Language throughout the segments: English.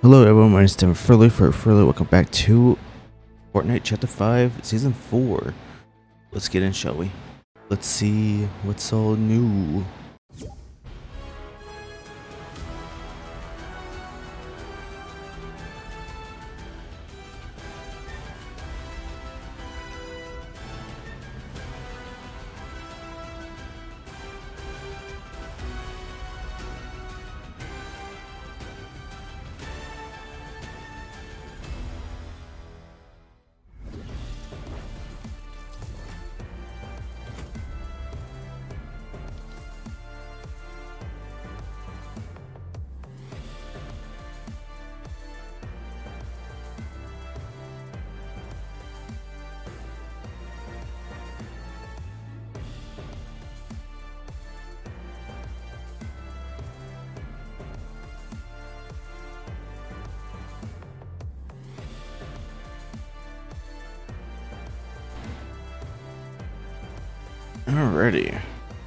Hello everyone, my name is Tim Furley for Furley. Welcome back to Fortnite Chapter 5, Season 4. Let's get in, shall we? Let's see what's all new. Alrighty.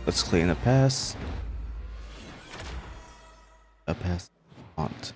Let's clean the pass. A pass font.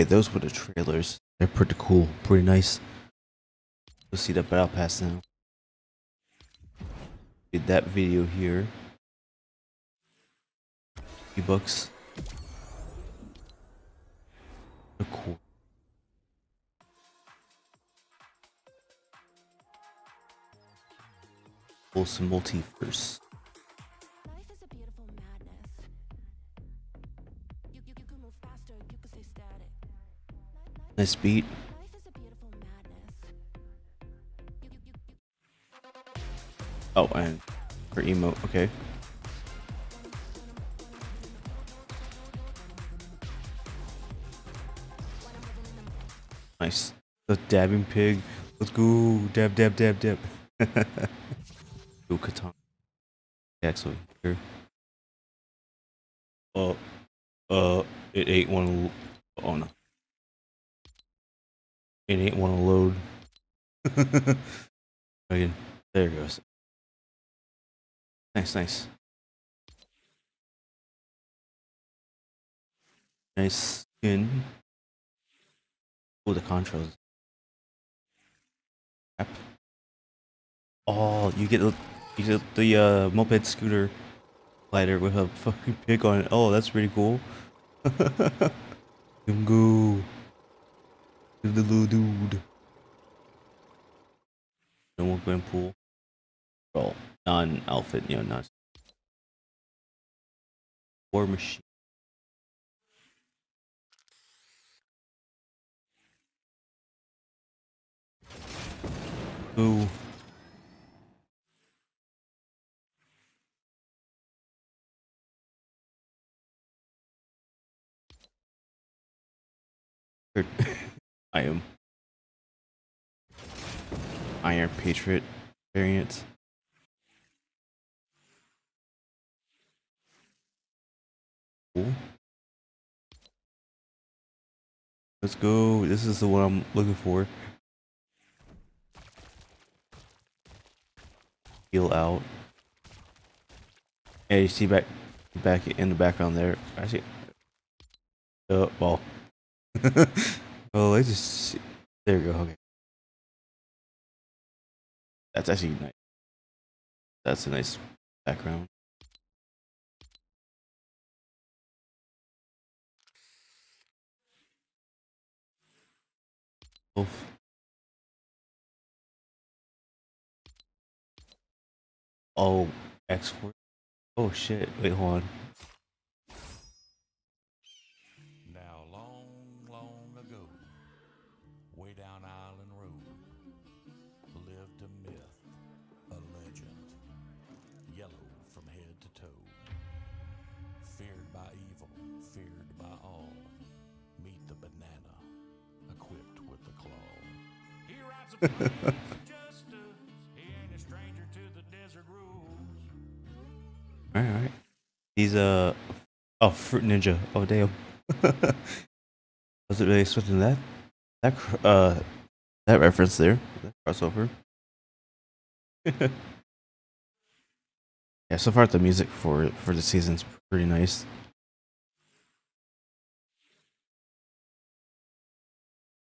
Alright, those were the trailers. They're pretty cool, pretty nice. You'll see the battle pass now. Did that video here. Few bucks. Cool. Wholesome multiverse. You, beat. Oh, and for emote, okay. Nice. The dabbing pig. Let's go. Dab, dab, dab, dab. go, Katana. Actually, here. Uh, uh, it ain't one. Oh no. It ain't one to load. Again, there it goes. Nice, nice. Nice skin. Oh, the contrails. Crap. Oh, you get the you get the uh, moped scooter glider with a fucking pig on it. Oh, that's pretty cool. Gungo. The little dude. No more going pool. Well, non-outfit, you know, not war machine. Ooh. I am Iron Patriot variant. Cool. Let's go. This is the one I'm looking for. Heal out. Yeah, you see back back in the background there. I see. Uh, oh, well. oh, let's just see. There you go. Okay. That's actually nice. That's a nice background. Oof. Oh, oh export. Oh shit. Wait, hold on. All right. He's a oh fruit ninja. Oh damn. Was it really expecting that? That uh that reference there. That crossover. yeah, so far the music for for the season's pretty nice.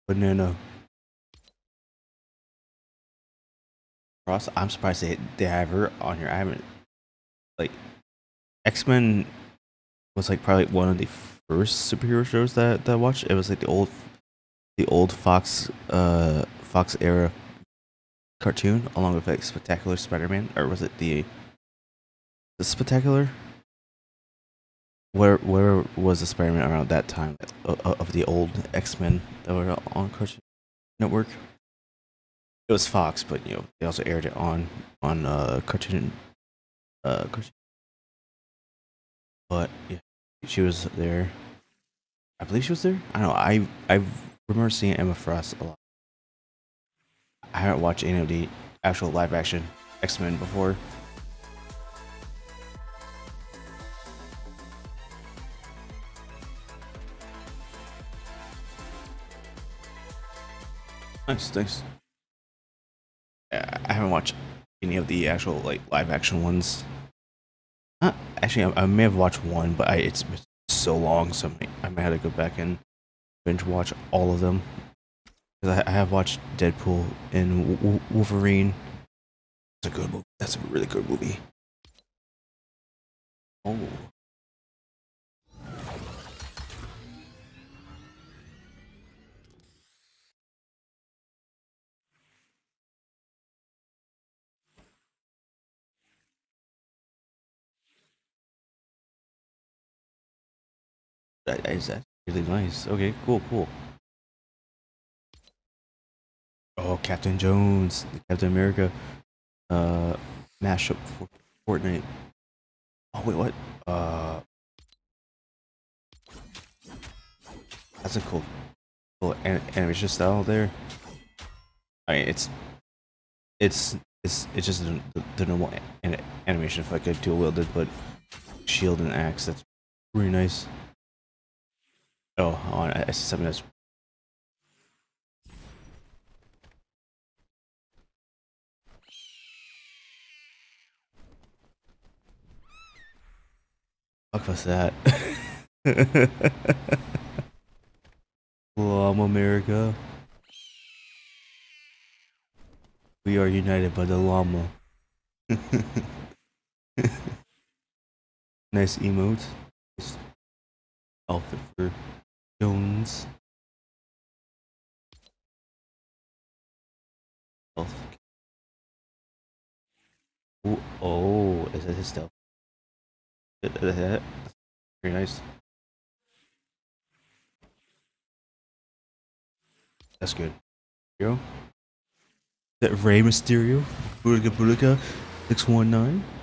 Banana. I'm surprised they they have her on here. I haven't like X Men was like probably one of the first superhero shows that that I watched. It was like the old the old Fox uh Fox era cartoon along with like Spectacular Spider Man or was it the the Spectacular? Where where was the Spider Man around that time of, of the old X Men that were on Cartoon Network? It was Fox, but you know they also aired it on on uh Cartoon uh Cartoon but yeah, she was there. I believe she was there. I don't know. I I remember seeing Emma Frost a lot. I haven't watched any of the actual live action X Men before. Nice, thanks. Watched any of the actual like live action ones. Uh, actually, I, I may have watched one, but I, it's been so long, so I may, have to go back and binge watch all of them. 'Cause I, I have watched Deadpool and W- Wolverine. That's a good movie. That's a really good movie. Oh. That is actually really nice. Okay, cool, cool. Oh, Captain Jones, Captain America uh mashup for Fortnite. Oh wait, what? Uh That's a cool cool an- animation style there. I mean, it's it's it's it's just the, the normal an- animation if I could dual wielded, but shield and axe. That's really nice. Oh, oh on I see something that's Fuck was that? Llama America. We are united by the llama. nice emote. Nice outfit for Jones. Ooh, oh, is that his uh, Very nice. That's good. Is that Rey Mysterio? Booyaka Booyaka 619?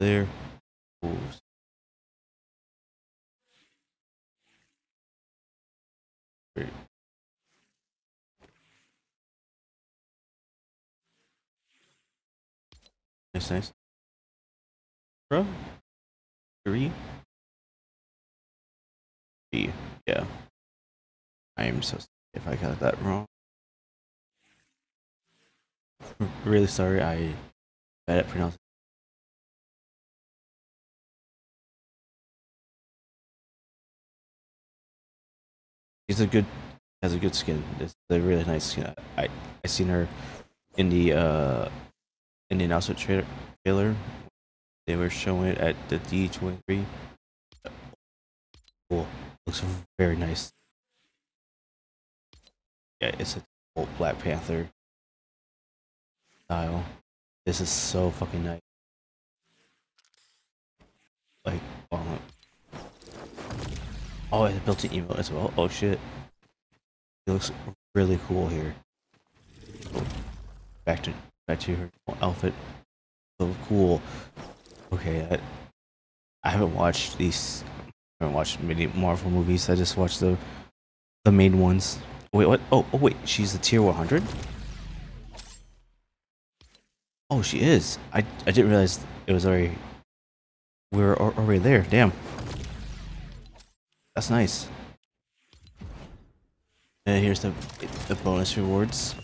There. Great. Nice, nice. Bro? Three? B. Yeah. I am so if I got that wrong. really sorry, I bad at pronouncing She's a good, has a good skin. It's a really nice skin. I I seen her in the uh in the announcement trailer. trailer. They were showing it at the D23. Cool. Looks very nice. Yeah, it's a old Black Panther style. This is so fucking nice. Like, um, oh, it's a built-in emote as well. Oh shit, it looks really cool here. Back to back to her outfit. So cool. Okay, I, I haven't watched these. I haven't watched many Marvel movies. I just watched the the main ones. Wait, what? Oh, oh wait, she's the tier 100. Oh, she is. I I didn't realize it was already. We were already there. Damn. That's nice. And here's the the bonus rewards.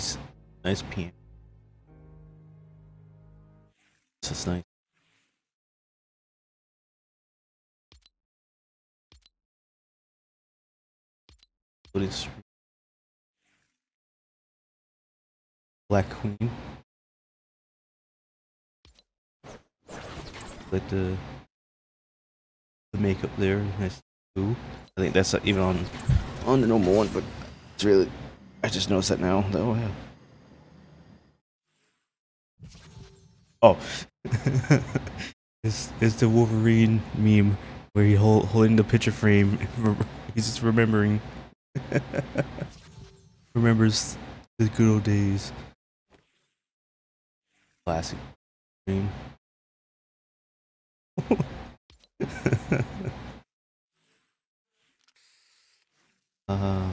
Nice, nice PM. This is nice. What is Black Queen? Like the the makeup there, nice too. I think that's uh, even on on the normal one, but it's really I just noticed that now. Oh yeah. Oh, it's it's the Wolverine meme where he hold, holding the picture frame. He's just remembering, remembers the good old days. Classic meme. uh.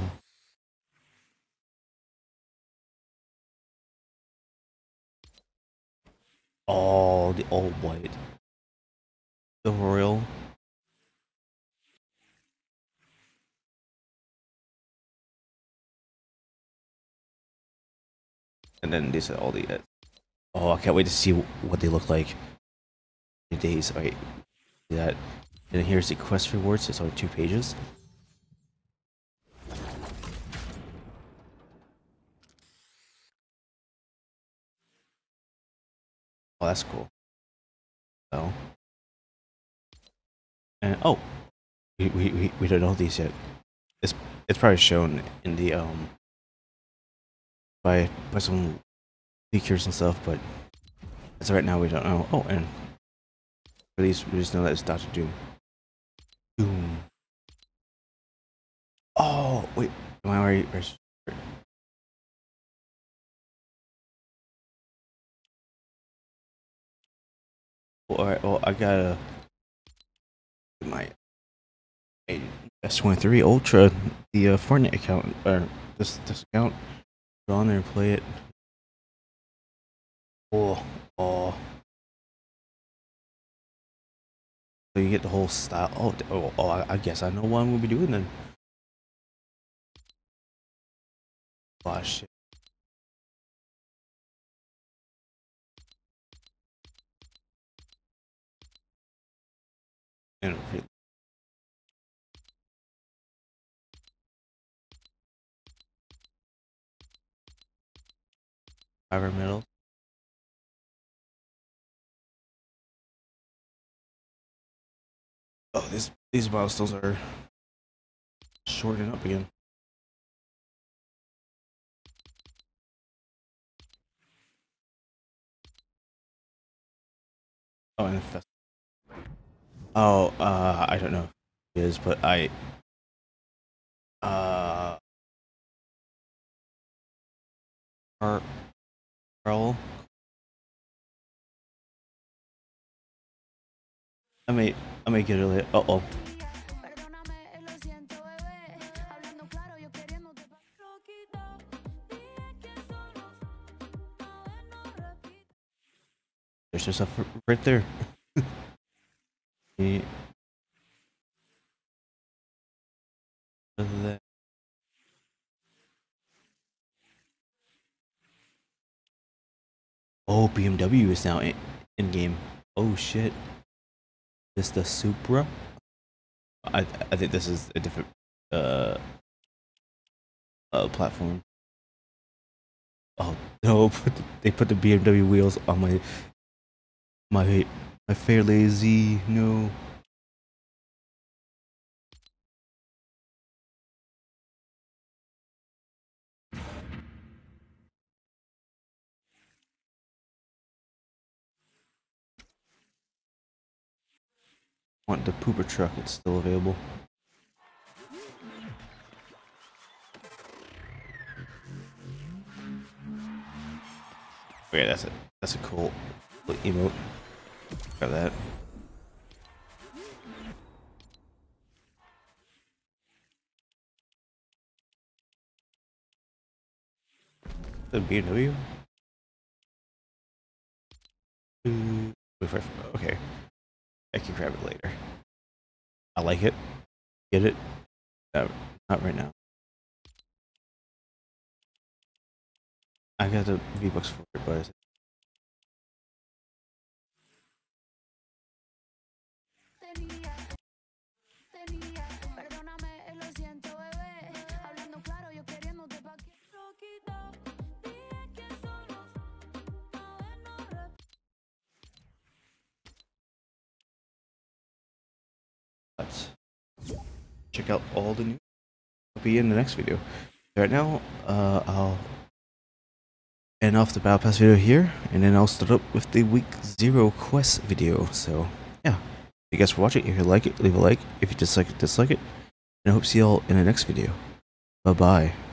Oh, the old white. The royal. And then these are all the. Uh, oh, I can't wait to see what they look like. In days. Alright. That. And here's the quest rewards. It's only two pages. Oh, that's cool. So, and oh, we, we, we, we don't know these yet. It's it's probably shown in the um by by some features and stuff, but as of right now we don't know. Oh, and at least we just know that it's Doctor Doom. Doom. Oh wait, am I already? Or- Well, I gotta get my S twenty three Ultra, the uh, Fortnite account or this this account. Go on there and play it. Oh, oh. So you get the whole style. Oh, oh, oh I, I guess I know what I'm gonna be doing then. Oh I don't feel. Fiber middle. Oh, this, these milestones are shortening up again. Oh, and that's Oh, uh, I don't know who it is, but I. Uh. Carl. I may, I may get it later. Uh oh. There's just stuff right there. Oh, BMW is now in, in game. Oh shit. This the Supra? I I think this is a different uh uh platform. Oh no, they put the BMW wheels on my my my Fairlady no. Want the pooper truck? It's still available. Okay, that's it. That's a cool emote. Got that. The for- Okay, I can grab it later. I like it. Get it? No, not right now. I got the V Bucks for it, but let's check out all the new. I'll be in the next video. Right now, uh, I'll end off the Battle Pass video here, and then I'll start up with the Week Zero Quest video. So, yeah. Thank you guys for watching. If you like it, leave a like. If you dislike it, dislike it. And I hope to see you all in the next video. Bye bye.